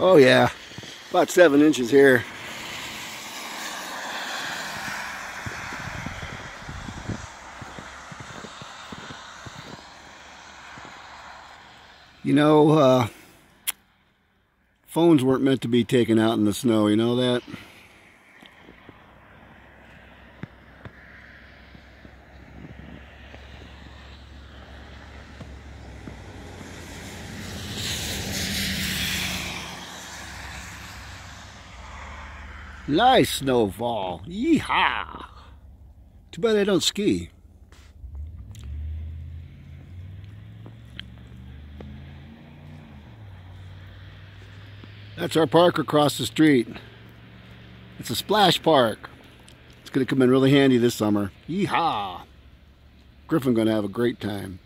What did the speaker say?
Oh yeah, about seven inches here. You know, uh, phones weren't meant to be taken out in the snow, you know that? Nice snowfall. Yeehaw. Too bad I don't ski. That's our park across the street. It's a splash park. It's going to come in really handy this summer. Yeehaw! Griffin going to have a great time.